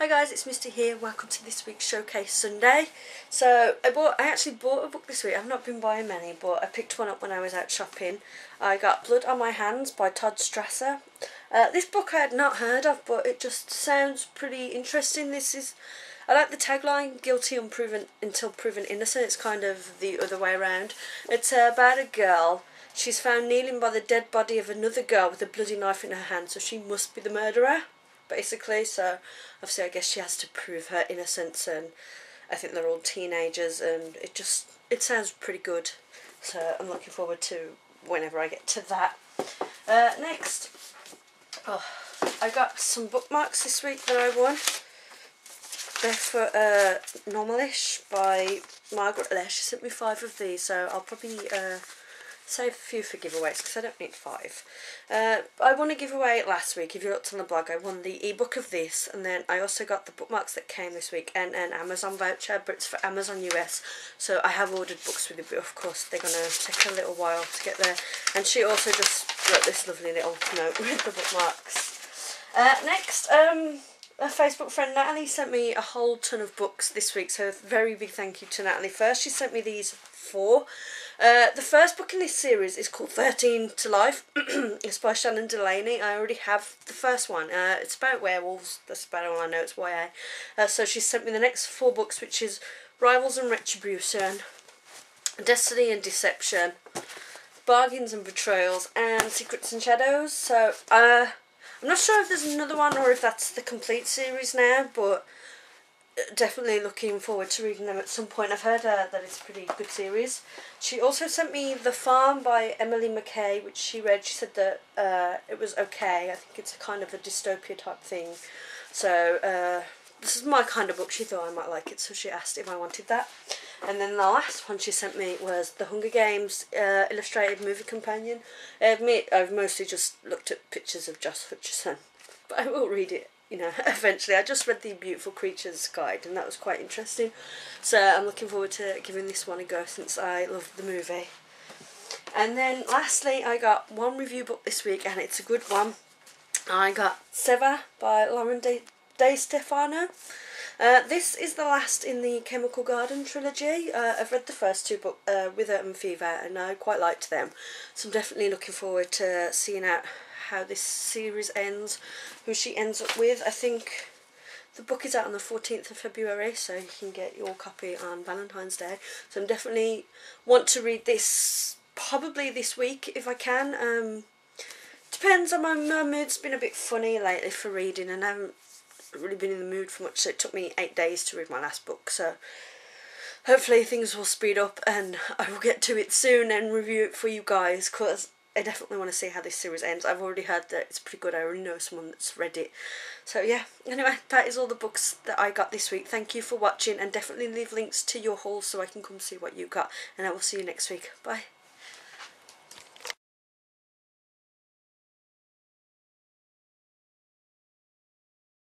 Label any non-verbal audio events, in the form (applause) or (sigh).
Hi guys, it's Misty here. Welcome to this week's Showcase Sunday. So I bought, I actually bought a book this week. I've not been buying many, but I picked one up when I was out shopping. I got Blood on My Hands by Todd Strasser. Uh, this book I had not heard of, but it just sounds pretty interesting. This is, I like the tagline, guilty unproven until proven innocent. It's kind of the other way around. It's uh, about a girl. She's found kneeling by the dead body of another girl with a bloody knife in her hand, so she must be the murderer basically. So obviously, I guess she has to prove her innocence, and I think they're all teenagers, and it just it sounds pretty good. So I'm looking forward to whenever I get to that. Uh, next, oh, I got some bookmarks this week that I won. They're for uh, Normalish by Margaret Lesh. She sent me five of these, so I'll probably uh, save a few for giveaways because I don't need five. Uh, I won a giveaway last week. If you looked on the blog, I won the ebook of this, and then I also got the bookmarks that came this week and an Amazon voucher, but it's for Amazon US. So I have ordered books with it, but of course they're gonna take a little while to get there. And she also just wrote this lovely little (laughs) note with the bookmarks. Uh, next, um, a Facebook friend Natalie sent me a whole ton of books this week, so very big thank you to Natalie. First, she sent me these four. Uh, the first book in this series is called 13 to Life. (clears throat) it's by Shannon Delany. I already have the first one. Uh, it's about werewolves. That's about all I know. It's YA. Uh, so she sent me the next four books, which is Rivals and Retribution, Destiny and Deception, Bargains and Betrayals, and Secrets and Shadows. So uh, I'm not sure if there's another one or if that's the complete series now, but definitely looking forward to reading them at some point. I've heard uh, that it's a pretty good series. She also sent me The Farm by Emily McKay, which she read. She said that uh, it was okay. I think it's a kind of a dystopia type thing. So uh, this is my kind of book. She thought I might like it, so she asked if I wanted that. And then the last one she sent me was The Hunger Games uh, illustrated movie companion. I admit I've mostly just looked at pictures of Josh Hutcherson, (laughs) but I will read it you know, (laughs) eventually. I just read the Beautiful Creatures Guide and that was quite interesting. So I'm looking forward to giving this one a go since I love the movie. And then lastly, I got one review book this week and it's a good one. I got Sever by Lauren De, De Stefano. Uh, this is the last in the Chemical Garden trilogy. Uh, I've read the first two books, uh, Wither and Fever, and I quite liked them. So I'm definitely looking forward to seeing out how this series ends, who she ends up with. I think the book is out on the 14th of February, so you can get your copy on Valentine's Day. So I'm definitely want to read this probably this week if I can. Um, depends on my, my mood's been a bit funny lately for reading and I haven't really been in the mood for much so it took me eight days to read my last book so hopefully things will speed up and I will get to it soon and review it for you guys because I definitely want to see how this series ends. I've already heard that it's pretty good. I already know someone that's read it. So yeah, anyway, that is all the books that I got this week. Thank you for watching and definitely leave links to your haul so I can come see what you got. And I will see you next week. Bye.